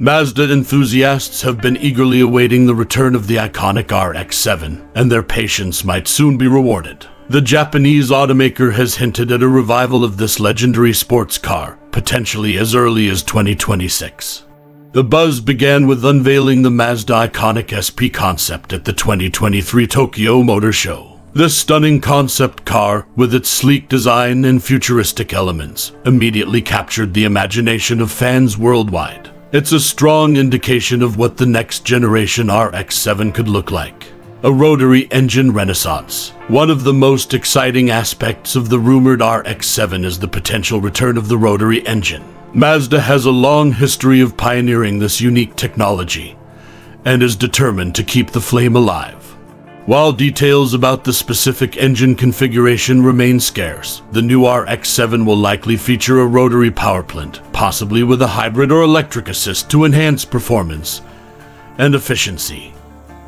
Mazda enthusiasts have been eagerly awaiting the return of the iconic RX-7, and their patience might soon be rewarded. The Japanese automaker has hinted at a revival of this legendary sports car, potentially as early as 2026. The buzz began with unveiling the Mazda iconic SP concept at the 2023 Tokyo Motor Show. This stunning concept car, with its sleek design and futuristic elements, immediately captured the imagination of fans worldwide. It's a strong indication of what the next generation RX-7 could look like. A rotary engine renaissance. One of the most exciting aspects of the rumored RX-7 is the potential return of the rotary engine. Mazda has a long history of pioneering this unique technology and is determined to keep the flame alive. While details about the specific engine configuration remain scarce, the new RX-7 will likely feature a rotary power plant, possibly with a hybrid or electric assist to enhance performance and efficiency.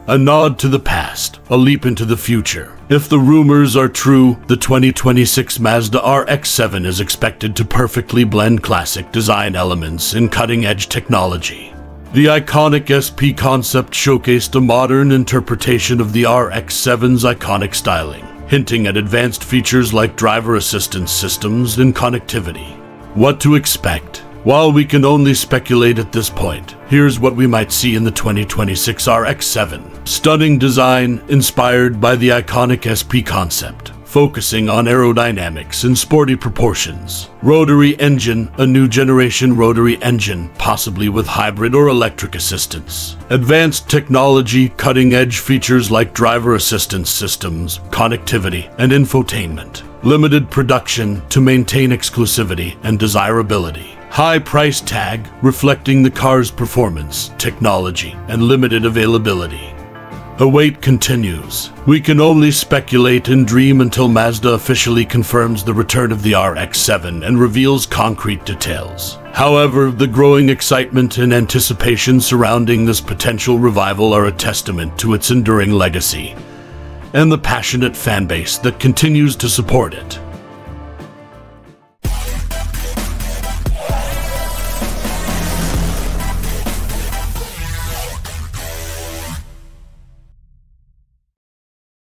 A nod to the past, a leap into the future. If the rumors are true, the 2026 Mazda RX-7 is expected to perfectly blend classic design elements and cutting-edge technology. The iconic SP concept showcased a modern interpretation of the RX-7's iconic styling, hinting at advanced features like driver assistance systems and connectivity. What to expect? While we can only speculate at this point, here's what we might see in the 2026 RX-7. Stunning design inspired by the iconic SP concept focusing on aerodynamics and sporty proportions. Rotary engine, a new generation rotary engine, possibly with hybrid or electric assistance. Advanced technology, cutting edge features like driver assistance systems, connectivity, and infotainment. Limited production to maintain exclusivity and desirability. High price tag reflecting the car's performance, technology, and limited availability. The wait continues. We can only speculate and dream until Mazda officially confirms the return of the RX-7 and reveals concrete details. However, the growing excitement and anticipation surrounding this potential revival are a testament to its enduring legacy and the passionate fanbase that continues to support it.